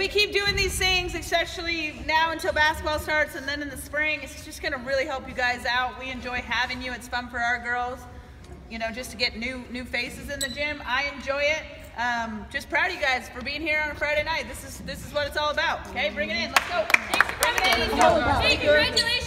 we keep doing these things, especially now until basketball starts and then in the spring, it's just going to really help you guys out. We enjoy having you. It's fun for our girls, you know, just to get new new faces in the gym. I enjoy it. Um, just proud of you guys for being here on a Friday night. This is this is what it's all about. Okay, bring it in. Let's go. Thanks for coming in. Congratulations